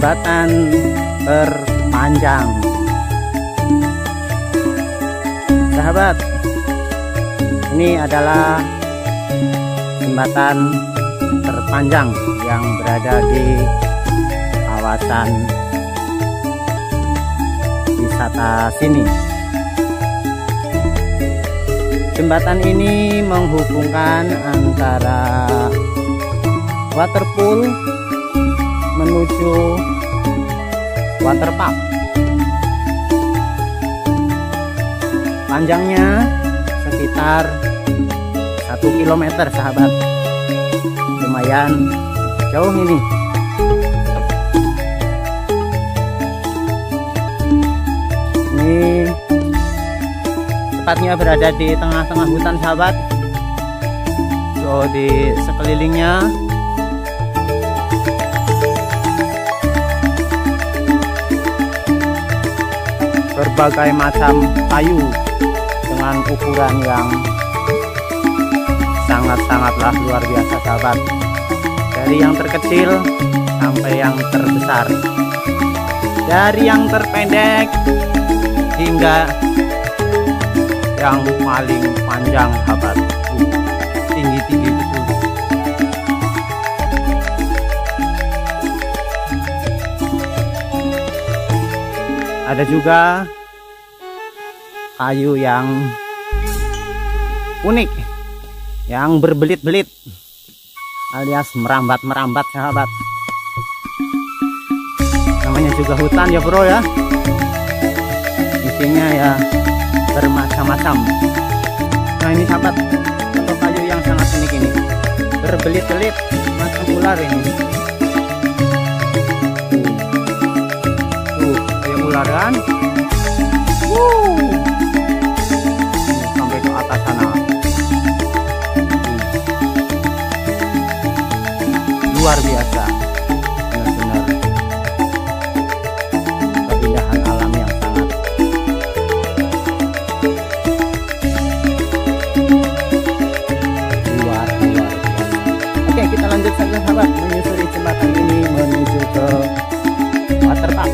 Jembatan terpanjang. Sahabat ini adalah jembatan terpanjang yang berada di kawasan wisata sini. Jembatan ini menghubungkan antara waterpool menuju waterpark panjangnya sekitar satu kilometer sahabat. Lumayan jauh ini. Ini tepatnya berada di tengah-tengah hutan sahabat. So di sekelilingnya berbagai macam kayu dengan ukuran yang sangat-sangatlah luar biasa sahabat. Dari yang terkecil sampai yang terbesar. Dari yang terpendek hingga yang paling panjang sahabat. Tinggi-tinggi ada juga kayu yang unik yang berbelit-belit alias merambat-merambat sahabat. Namanya juga hutan ya bro ya. Isinya ya bermacam-macam. Nah ini sahabat contoh kayu yang sangat unik ini. Berbelit-belit macam ular ini ular kan? Sampai ke atas sana. Luar biasa. Benar-benar. Keindahan alam yang sangat luar luar biasa. Oke kita lanjut saja sahabat. Menyusuri jembatan ini menuju ke waterpark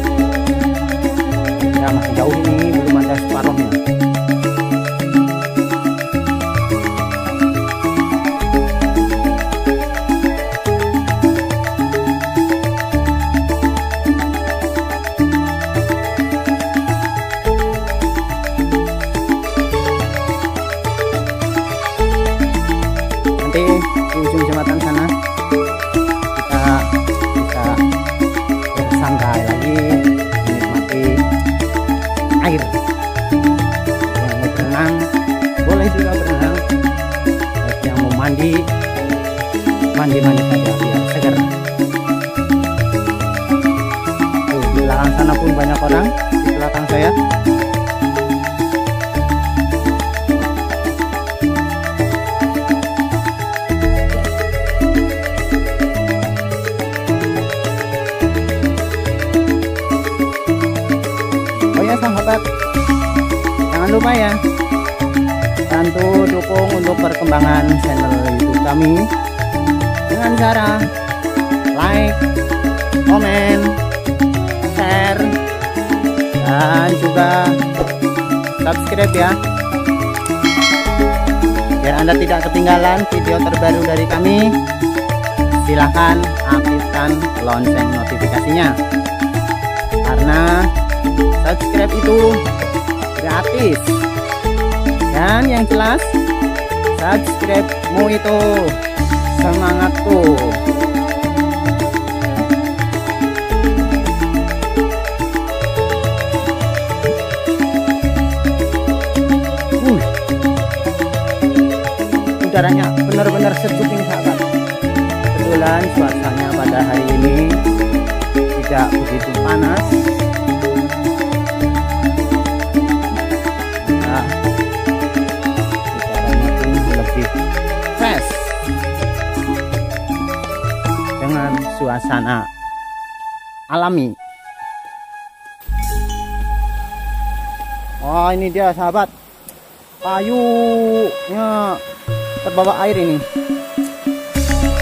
masih jauh ini belum ada separuhnya yang mau berenang boleh juga berenang. Bagi yang mau mandi mandi mandi saja biar segar. Tuh, di belakang sana pun banyak orang di belakang saya. Oh ya sahabat, ya bantu dukung untuk perkembangan channel YouTube kami dengan cara like, komen, share, dan juga subscribe ya. Biar Anda tidak ketinggalan video terbaru dari kami, silahkan aktifkan lonceng notifikasinya. Karena subscribe itu gratis. Dan yang jelas subscribe mu itu. Semangatku. Uh, udaranya benar-benar sejuk ini sahabat kebetulan suasananya pada hari ini tidak begitu panas suasana alami. Oh ini dia sahabat. Payunya terbawa air ini.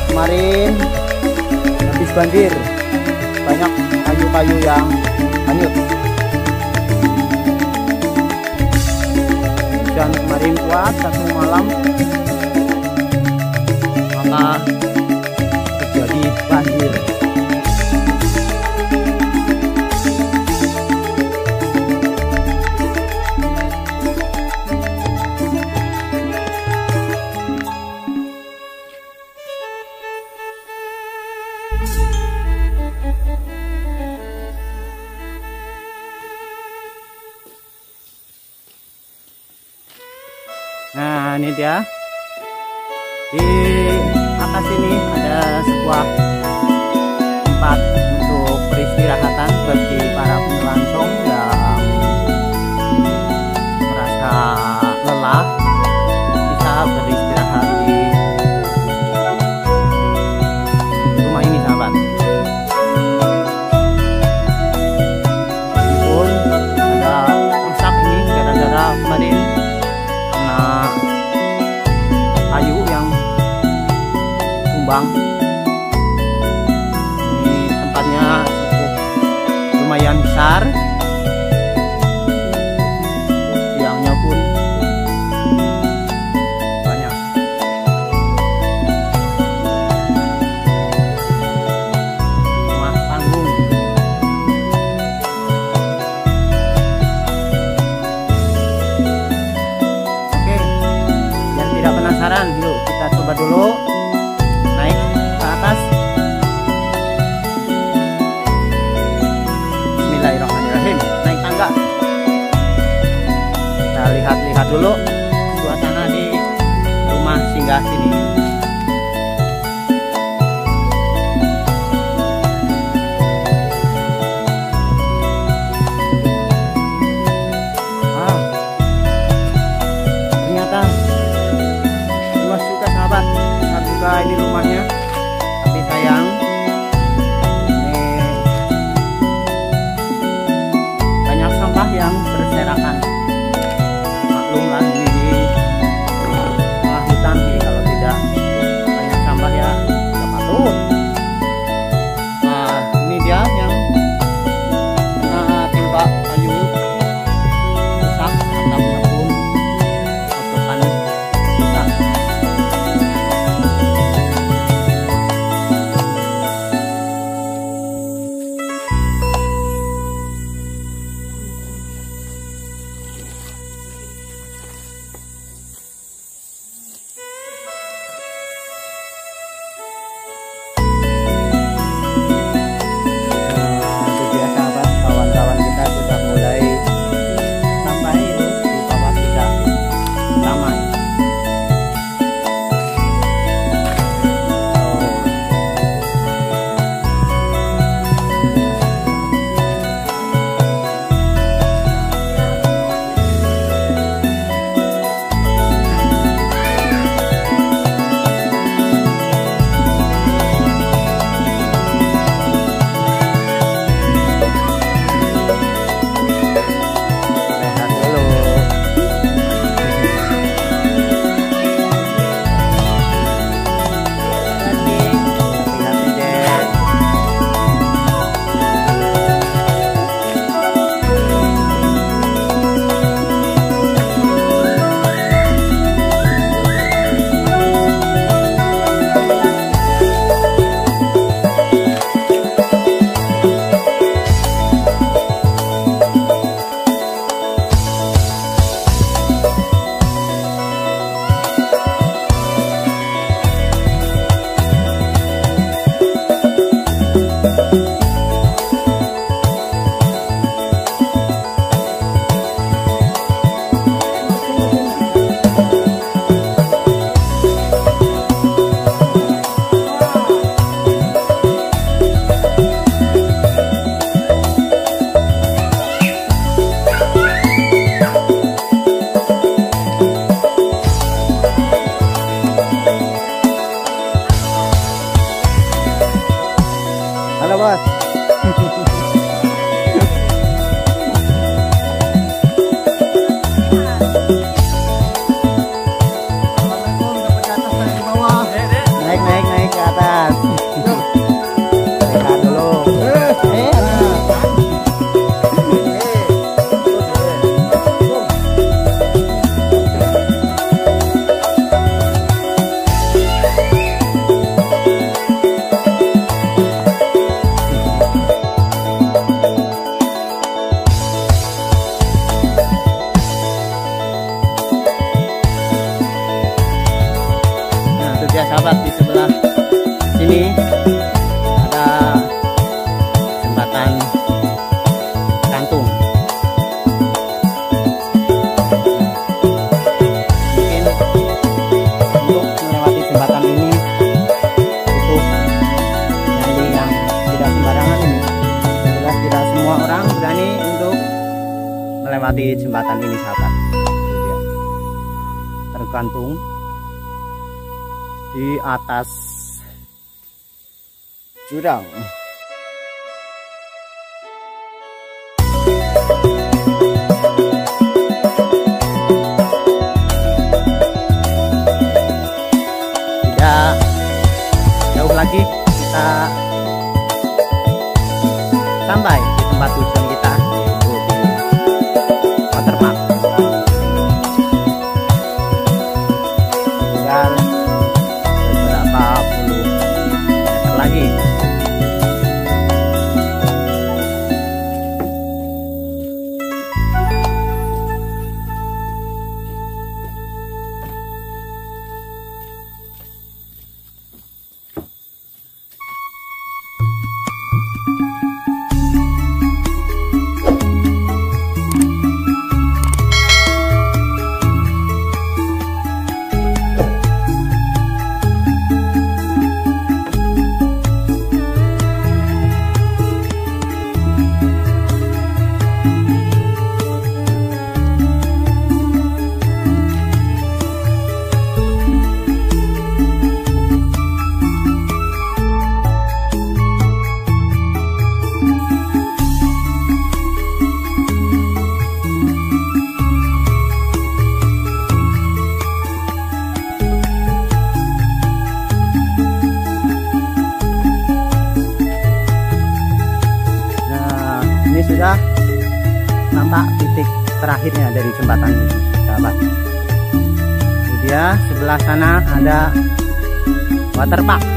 Kemarin habis banjir banyak kayu-kayu yang hanyut. Hujan kemarin kuat satu malam. Maka banjir Nah, ini dia. Di atas ini ada sebuah tumbang ini tempatnya cukup lumayan besar. Tiangnya pun banyak. Rumah panggung. Oke, yang tidak penasaran, yuk kita coba dulu lihat-lihat dulu suasana di rumah singgah sini. Hello, boss. Naik, naik, naik ke atas. Dari jembatan ini sahabat. Tergantung di atas jurang sudah nampak titik terakhirnya dari jembatan ini, sahabat. Itu dia sebelah sana ada waterpark.